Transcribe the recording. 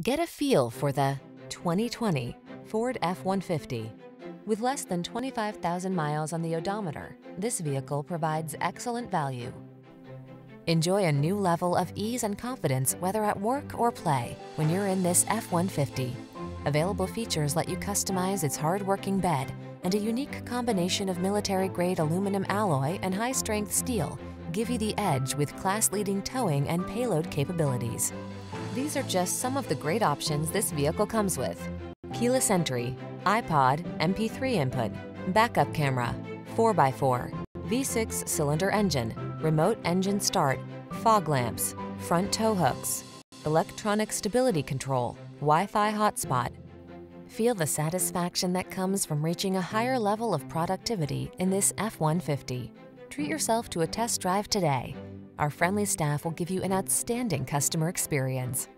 Get a feel for the 2020 Ford F-150. With less than 25,000 miles on the odometer, this vehicle provides excellent value. Enjoy a new level of ease and confidence whether at work or play when you're in this F-150. Available features let you customize its hard-working bed and a unique combination of military-grade aluminum alloy and high-strength steel give you the edge with class-leading towing and payload capabilities. These are just some of the great options this vehicle comes with. Keyless entry, iPod, MP3 input, backup camera, 4x4, V6 cylinder engine, remote engine start, fog lamps, front tow hooks, electronic stability control, Wi-Fi hotspot. Feel the satisfaction that comes from reaching a higher level of productivity in this F-150. Treat yourself to a test drive today. Our friendly staff will give you an outstanding customer experience.